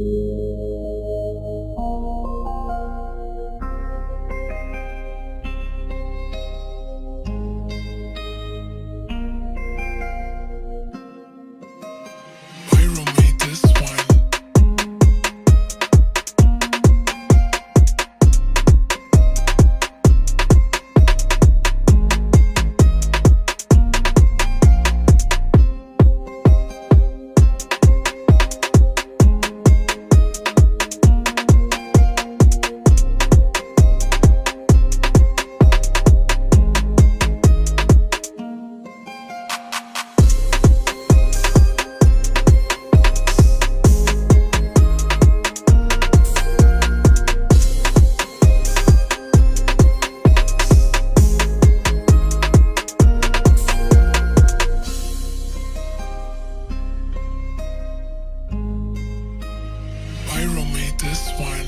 you this one.